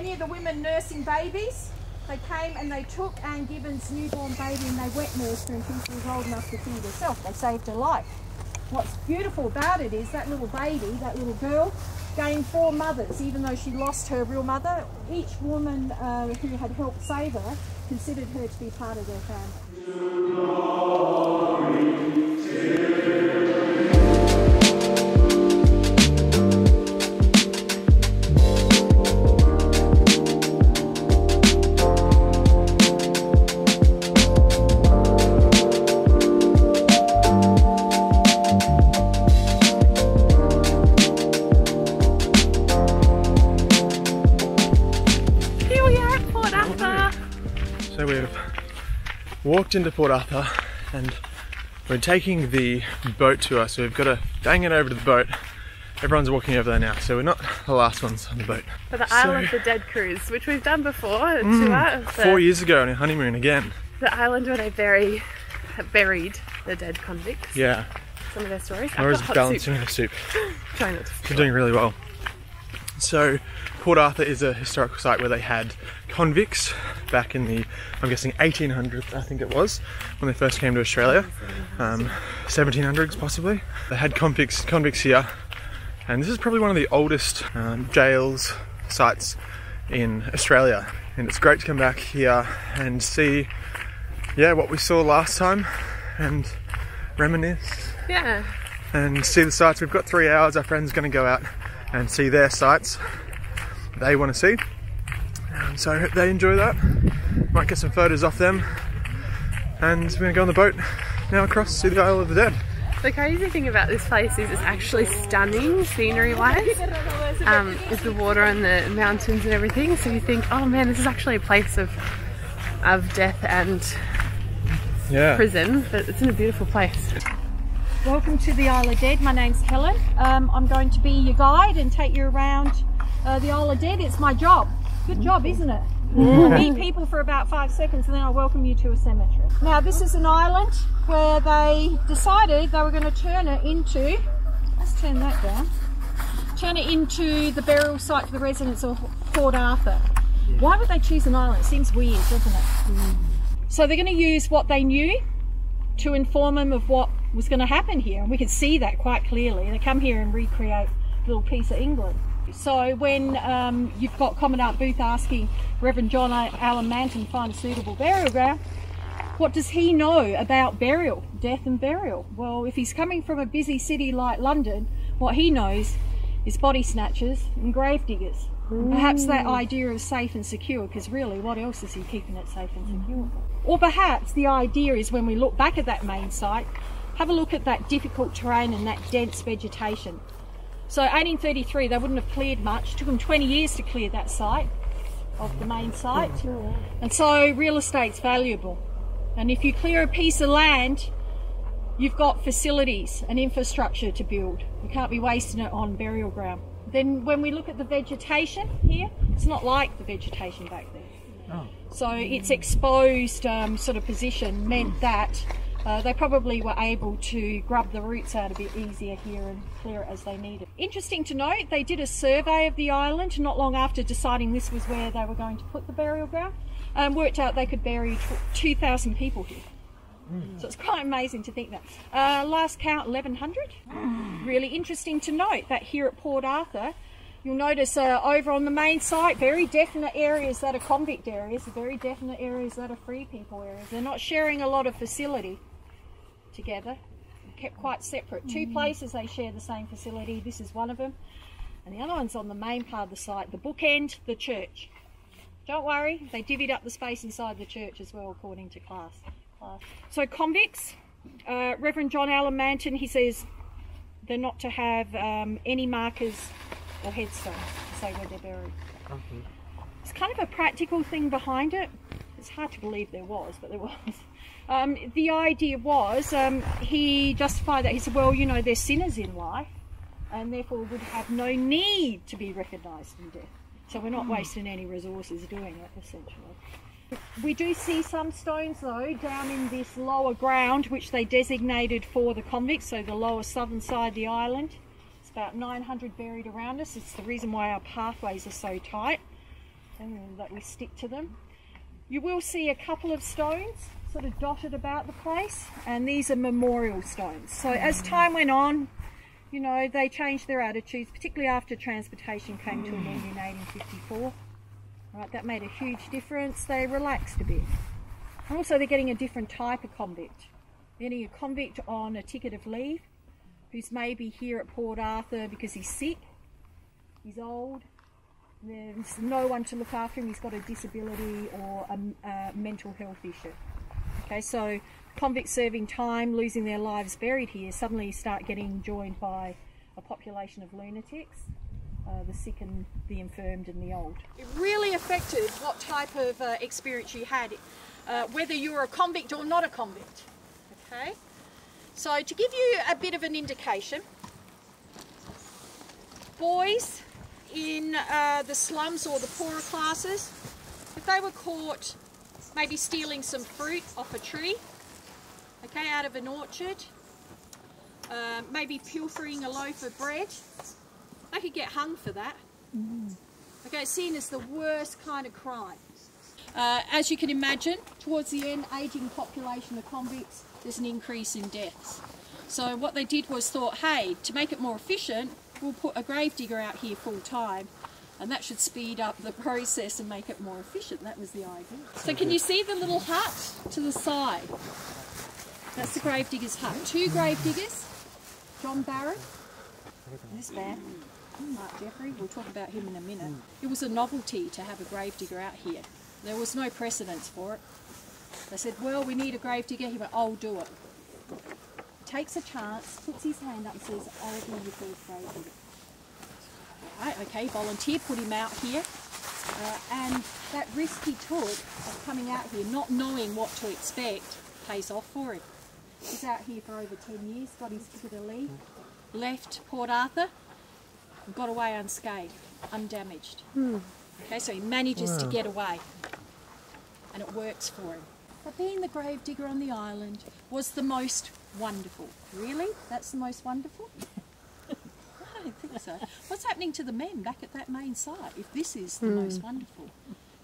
any of the women nursing babies, they came and they took Anne Gibbons' newborn baby and they wet nursed her until she was old enough to feed herself. They saved her life. What's beautiful about it is that little baby, that little girl, gained four mothers, even though she lost her real mother. Each woman uh, who had helped save her considered her to be part of their family. Walked into Port Arthur and we're taking the boat to us. So we've got to bang it over to the boat. Everyone's walking over there now, so we're not the last ones on the boat. For the So- Isle of the Dead cruise, which we've done before, tour mm, Four years ago on a honeymoon again. the island where they bury, buried the dead convicts. Yeah. Some of their stories. Laura's balancing soup. her soup. Trying not to They're doing really well. So, Port Arthur is a historical site where they had convicts back in the, I'm guessing 1800s, I think it was, when they first came to Australia, um, 1700s possibly. They had convicts, convicts here, and this is probably one of the oldest um, jails sites in Australia. And it's great to come back here and see, yeah, what we saw last time, and reminisce Yeah. and see the sites. We've got three hours. Our friend's going to go out and see their sights they want to see. Um, so I hope they enjoy that. Might get some photos off them. And we're going to go on the boat now across to the Isle of the Dead. The crazy thing about this place is it's actually stunning scenery wise. Um, with the water and the mountains and everything. So you think, oh man, this is actually a place of of death and Yeah. prison, but it's in a beautiful place. Welcome to the Isle of Dead. My name's Helen. Um, I'm going to be your guide and take you around uh, the Isle of Dead. It's my job. Good job, isn't it? I meet people for about five seconds and then I welcome you to a cemetery. Now, this is an island where they decided they were going to turn it into. Let's turn that down. Turn it into the burial site for the residents of Port Arthur. Why would they choose an island? It seems weird, doesn't it? So they're going to use what they knew to inform them of what was going to happen here. And we could see that quite clearly. They come here and recreate a little piece of England. So when um, you've got Commandant Booth asking Reverend John Allen Manton to find a suitable burial ground, what does he know about burial, death and burial? Well, if he's coming from a busy city like London, what he knows is body snatchers and grave diggers. Perhaps that idea of safe and secure, because really, what else is he keeping it safe and secure? Or perhaps the idea is when we look back at that main site, have a look at that difficult terrain and that dense vegetation. So 1833, they wouldn't have cleared much. took them 20 years to clear that site of the main site. And so real estate's valuable. And if you clear a piece of land, you've got facilities and infrastructure to build. You can't be wasting it on burial ground. Then when we look at the vegetation here, it's not like the vegetation back there. Oh. So its exposed um, sort of position meant that uh, they probably were able to grub the roots out a bit easier here and clear it as they needed. Interesting to note, they did a survey of the island not long after deciding this was where they were going to put the burial ground and worked out they could bury 2,000 people here. So it's quite amazing to think that. Uh, last count, 1100. Really interesting to note that here at Port Arthur, you'll notice uh, over on the main site, very definite areas that are convict areas, very definite areas that are free people areas. They're not sharing a lot of facility together, kept quite separate. Two places they share the same facility. This is one of them, and the other one's on the main part of the site, the bookend, the church. Don't worry, they divvied up the space inside the church as well, according to class. Class. So convicts, uh, Reverend John Allen Manton, he says they're not to have um, any markers or headstones to say where they're buried. It's kind of a practical thing behind it. It's hard to believe there was, but there was. Um, the idea was um, he justified that. He said, well, you know, they're sinners in life and therefore would have no need to be recognised in death. So we're not wasting any resources doing it, essentially. We do see some stones though down in this lower ground which they designated for the convicts, so the lower southern side of the island. It's about 900 buried around us. It's the reason why our pathways are so tight. and that we stick to them. You will see a couple of stones sort of dotted about the place, and these are memorial stones. So as time went on, you know, they changed their attitudes, particularly after transportation came to an end in 1854. Right, that made a huge difference. They relaxed a bit. And also they're getting a different type of convict. Getting a convict on a ticket of leave, who's maybe here at Port Arthur because he's sick, he's old, there's no one to look after him, he's got a disability or a, a mental health issue. Okay, so convicts serving time, losing their lives buried here, suddenly start getting joined by a population of lunatics, uh, the sick and the infirmed and the old. It really affected what type of uh, experience you had, uh, whether you were a convict or not a convict. Okay, so to give you a bit of an indication, boys in uh, the slums or the poorer classes, if they were caught maybe stealing some fruit off a tree, okay, out of an orchard, uh, maybe pilfering a loaf of bread, they could get hung for that. Okay, seen as the worst kind of crime. Uh, as you can imagine, towards the end, ageing population of convicts, there's an increase in deaths. So what they did was thought, hey, to make it more efficient, we'll put a gravedigger out here full time and that should speed up the process and make it more efficient. That was the idea. So can you see the little hut to the side? That's the gravedigger's hut. Two gravediggers, John Barron, this man, Mark Jeffrey, we'll talk about him in a minute. It was a novelty to have a gravedigger out here. There was no precedence for it. They said, well, we need a gravedigger. He went, I'll do it. Takes a chance, puts his hand up and says, I'll be your first gravedigger. Right, okay, volunteer, put him out here. Uh, and that risk he took of coming out here, not knowing what to expect, pays off for him. He's out here for over 10 years, got his leave, left Port Arthur, got away unscathed, undamaged. Hmm. Okay, so he manages to get away, and it works for him. But being the grave digger on the island was the most wonderful. Really? That's the most wonderful? I don't think so. What's happening to the men back at that main site if this is the most hmm. wonderful?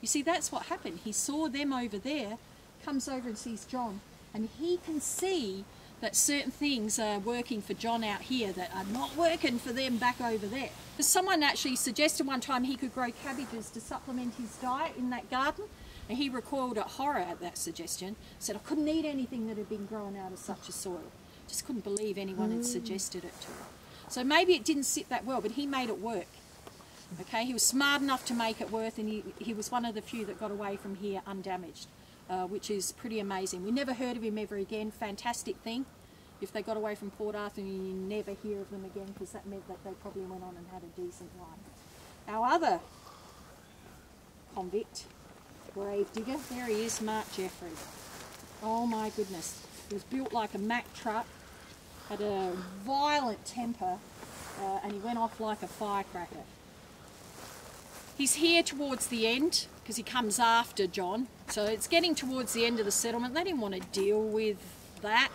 You see, that's what happened. He saw them over there, comes over and sees John, and he can see that certain things are working for John out here that are not working for them back over there. Someone actually suggested one time he could grow cabbages to supplement his diet in that garden, and he recoiled at horror at that suggestion. Said, I couldn't eat anything that had been grown out of such a soil. Just couldn't believe anyone had mm. suggested it to him. So maybe it didn't sit that well, but he made it work. Okay, he was smart enough to make it work, and he, he was one of the few that got away from here undamaged, uh, which is pretty amazing. We never heard of him ever again. Fantastic thing. If they got away from Port Arthur, you never hear of them again because that meant that they probably went on and had a decent life. Our other convict, grave digger, there he is, Mark Jeffrey. Oh my goodness. He was built like a Mack truck, had a violent temper, uh, and he went off like a firecracker. He's here towards the end because he comes after John. So it's getting towards the end of the settlement. They didn't want to deal with that.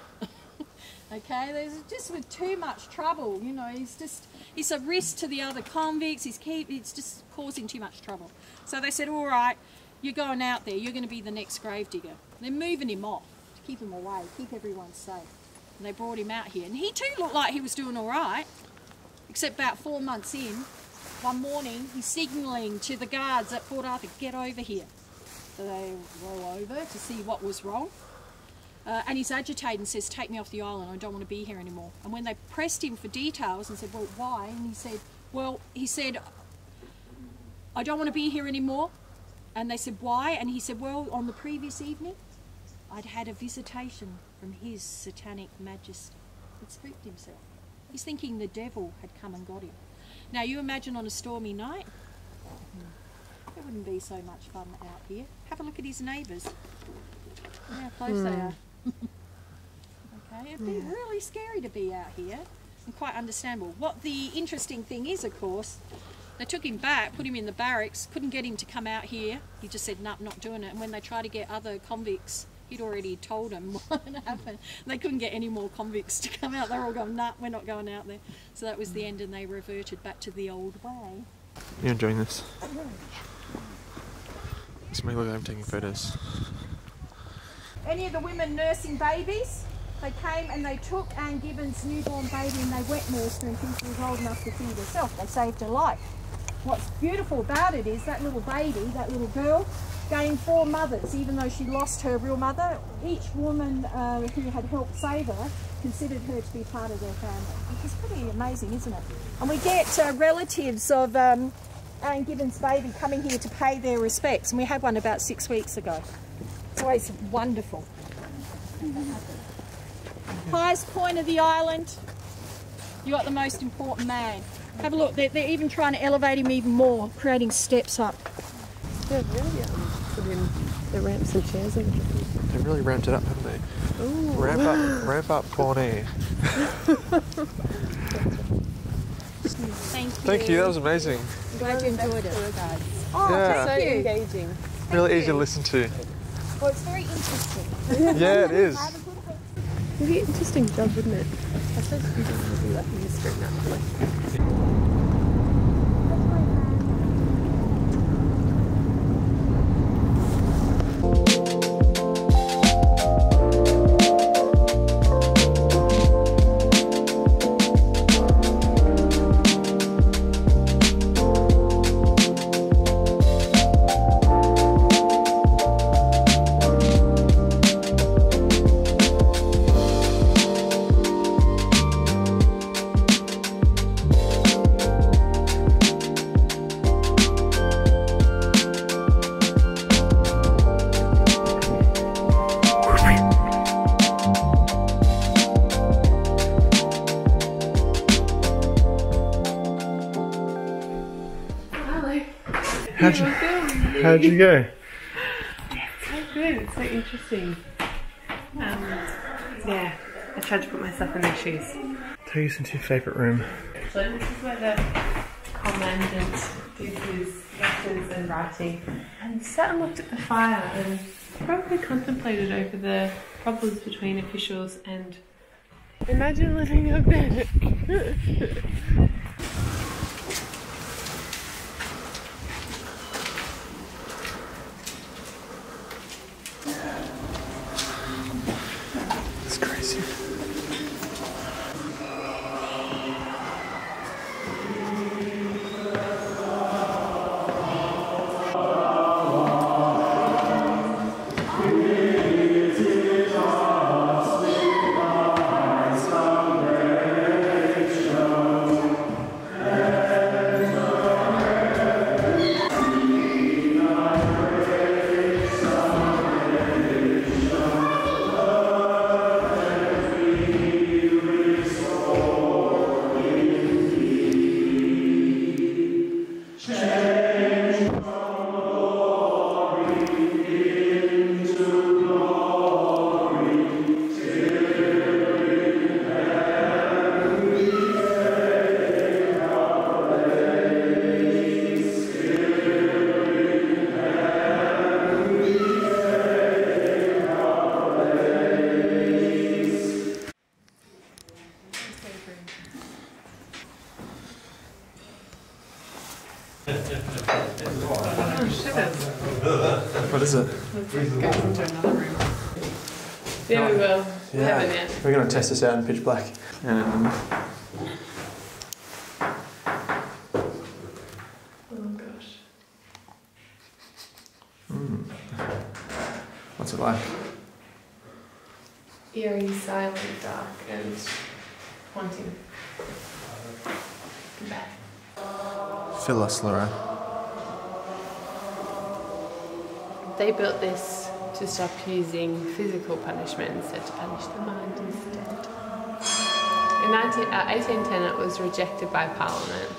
okay, there's just with too much trouble. You know, he's just he's a risk to the other convicts. He's keep it's just causing too much trouble. So they said, all right, you're going out there. You're going to be the next gravedigger. They're moving him off to keep him away, keep everyone safe. And they brought him out here, and he too looked like he was doing all right, except about four months in. One morning, he's signalling to the guards at Port Arthur, get over here. So they roll over to see what was wrong. Uh, and he's agitated and says, take me off the island, I don't want to be here anymore. And when they pressed him for details and said, well, why? And he said, well, he said, I don't want to be here anymore. And they said, why? And he said, well, on the previous evening, I'd had a visitation from his satanic majesty. He'd spooked himself. He's thinking the devil had come and got him. Now, you imagine on a stormy night, hmm. it wouldn't be so much fun out here. Have a look at his neighbours. Look how close they hmm. are. okay, it'd be really scary to be out here and quite understandable. What the interesting thing is, of course, they took him back, put him in the barracks, couldn't get him to come out here. He just said, nope, not doing it. And when they tried to get other convicts, he'd already told them what had happened. They couldn't get any more convicts to come out. They were all going, nah, we're not going out there. So that was the end and they reverted back to the old way. You're enjoying this? Just make look like I'm taking photos. Any of the women nursing babies, they came and they took Anne Gibbons' newborn baby and they wet nursed her until she was old enough to feed herself. They saved her life. What's beautiful about it is that little baby, that little girl, gained four mothers, even though she lost her real mother. Each woman uh, who had helped save her considered her to be part of their family, is pretty amazing, isn't it? And we get uh, relatives of um, Anne Gibbons' baby coming here to pay their respects, and we had one about six weeks ago. It's always wonderful. Highest point of the island, you got the most important man. Have a look, they're, they're even trying to elevate him even more, creating steps up. Put in the ramps and chairs and everything. They've really ramped it up, haven't they? Ramp up, ramp up Bonnie. Thank you. Thank you, that was amazing. I'm Glad you enjoyed it. Oh, Yeah. thank So you. engaging. Really easy to listen to. Well, it's very interesting. Yeah, it is. It'd be an interesting job, wouldn't it? I suppose you don't want to do like history now. How'd you go? it's So good. It's so interesting. Um, yeah, I tried to put myself in their shoes. Take us into your favourite room. So this is where the commandant did his letters and writing. And sat and looked at the fire and probably contemplated over the problems between officials and. Imagine living up there. What is it? Yeah, we will. Yeah. Haven't yet. We're going to test this out in pitch black. Um, Oh gosh. what's it like? Eerie, silent, dark, and haunting. Bad. Fill us, Laura. They built this to stop using physical punishment instead to punish the mind instead. In 19, uh, 1810 it was rejected by Parliament.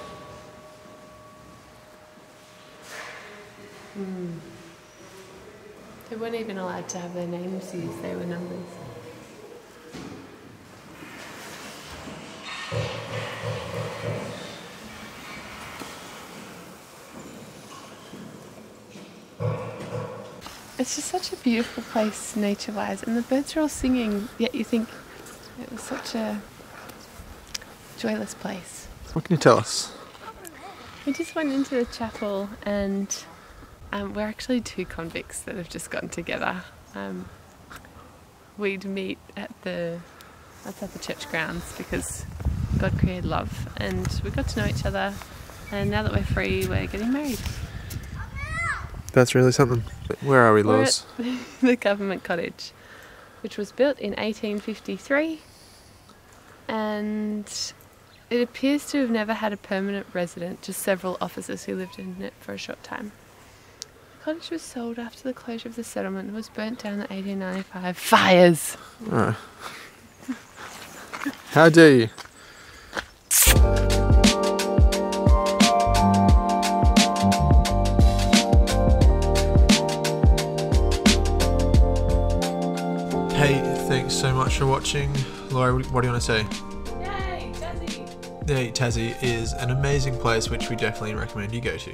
Hmm. They weren't even allowed to have their names used, they were numbers. It's just such a beautiful place nature wise, and the birds are all singing, yet you think it was such a joyless place. What can you tell us? We just went into the chapel and Um, we're actually two convicts that have just gotten together. Um, we'd meet at the outside the church grounds because God created love, and we got to know each other. And now that we're free, we're getting married. That's really something. Where are we, Lois? the government cottage, which was built in 1853, and it appears to have never had a permanent resident, just several officers who lived in it for a short time. The cottage was sold after the closure of the settlement and was burnt down in 1895. Fires! Oh. How dare you? Hey, thanks so much for watching. Laura, what do you want to say? Yay, Jazzy! Yeah, Tassie is an amazing place which we definitely recommend you go to.